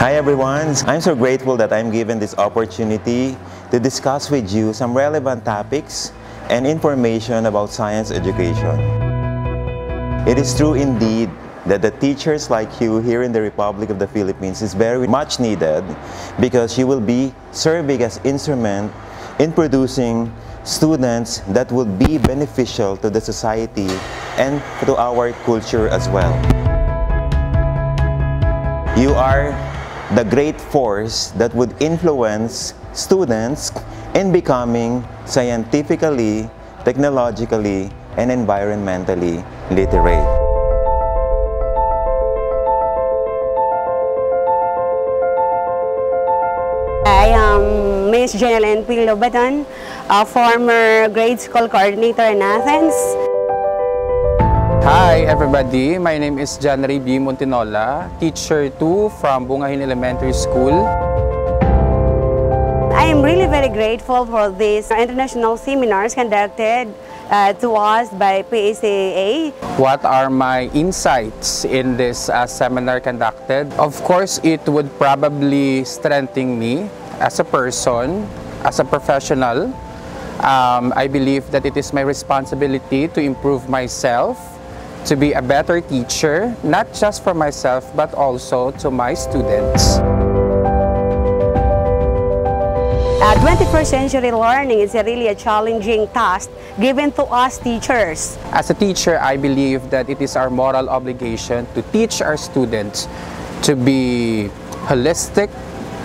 Hi everyone! I'm so grateful that I'm given this opportunity to discuss with you some relevant topics and information about science education. It is true indeed that the teachers like you here in the Republic of the Philippines is very much needed because you will be serving as instrument in producing students that will be beneficial to the society and to our culture as well. You are the great force that would influence students in becoming scientifically, technologically, and environmentally literate. I am Miss Janelle P. Lobaton, a former grade school coordinator in Athens. Hi everybody, my name is John Ray B. Montinola, teacher 2 from Bungahin Elementary School. I am really very grateful for these international seminars conducted uh, to us by PACAE. What are my insights in this uh, seminar conducted? Of course, it would probably strengthen me as a person, as a professional. Um, I believe that it is my responsibility to improve myself, to be a better teacher, not just for myself, but also to my students. Uh, 21st century learning is a really a challenging task given to us teachers. As a teacher, I believe that it is our moral obligation to teach our students to be holistic,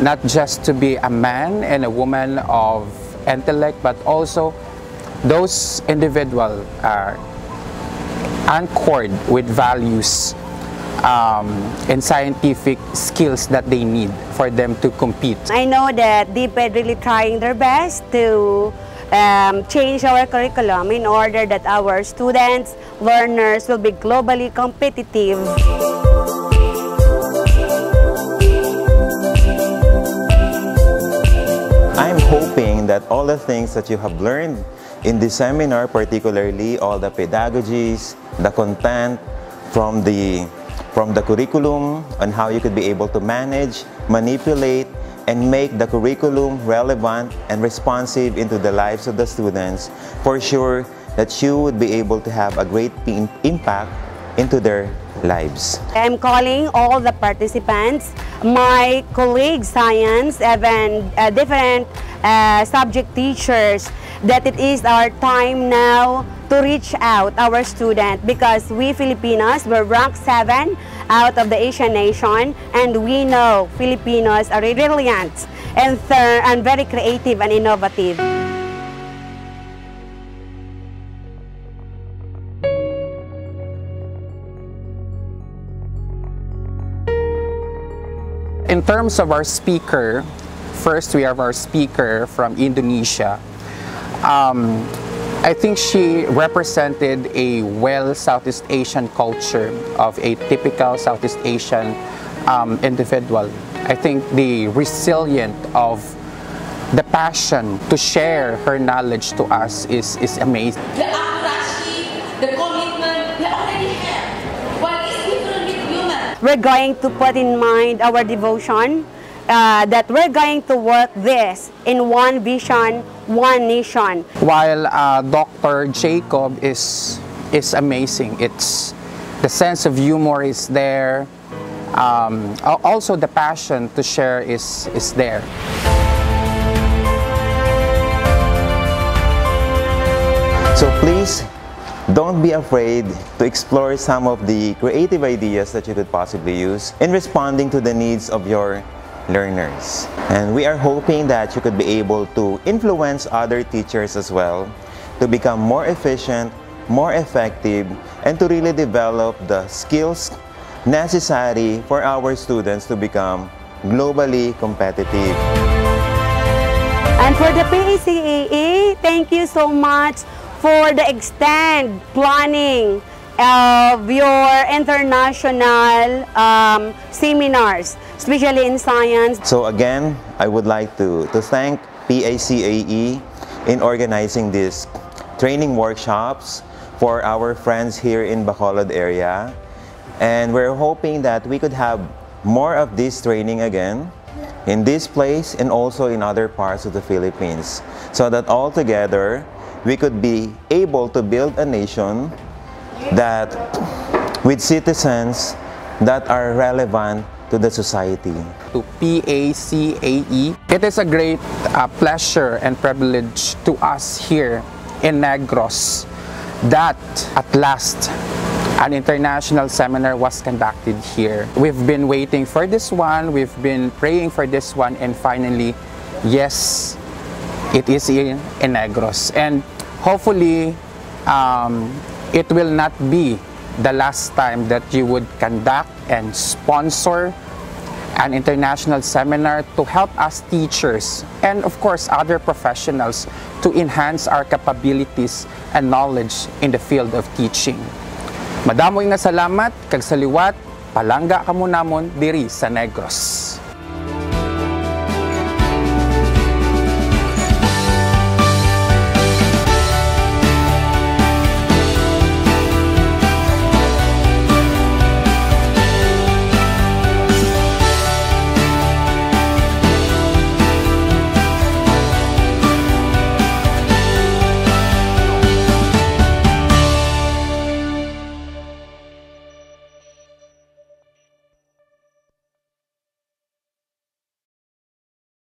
not just to be a man and a woman of intellect, but also those individual are anchored with values um, and scientific skills that they need for them to compete. I know that DepEd really trying their best to um, change our curriculum in order that our students, learners will be globally competitive. I'm hoping that all the things that you have learned in this seminar, particularly all the pedagogies, the content from the from the curriculum and how you could be able to manage, manipulate, and make the curriculum relevant and responsive into the lives of the students, for sure that you would be able to have a great impact into their lives. I'm calling all the participants, my colleagues, science, even uh, different uh, subject teachers, that it is our time now to reach out our student because we Filipinos were ranked 7 out of the Asian nation and we know Filipinos are resilient and, and very creative and innovative. In terms of our speaker, first we have our speaker from Indonesia. Um, I think she represented a well Southeast Asian culture of a typical Southeast Asian um, individual. I think the resilient of the passion to share her knowledge to us is, is amazing. The accuracy, the commitment, they already have. What is different with human? We're going to put in mind our devotion uh, that we're going to work this in one vision, one nation. While uh, Dr. Jacob is is amazing, it's the sense of humor is there. Um, also, the passion to share is is there. So please don't be afraid to explore some of the creative ideas that you could possibly use in responding to the needs of your learners. And we are hoping that you could be able to influence other teachers as well to become more efficient, more effective, and to really develop the skills necessary for our students to become globally competitive. And for the PACAE, thank you so much for the extend planning of your international um, seminars, especially in science. So again, I would like to, to thank PACAE in organizing these training workshops for our friends here in Bacolod area. And we're hoping that we could have more of this training again in this place and also in other parts of the Philippines so that all together we could be able to build a nation that with citizens that are relevant to the society. to PACAE. It is a great uh, pleasure and privilege to us here in Negros that at last an international seminar was conducted here. We've been waiting for this one, we've been praying for this one, and finally, yes, it is in, Negros. And hopefully, um, it will not be the last time that you would conduct and sponsor an international seminar to help us teachers and of course other professionals to enhance our capabilities and knowledge in the field of teaching. Madamoy nga salamat kag saliwat palangga kamo namon diri sa Negros.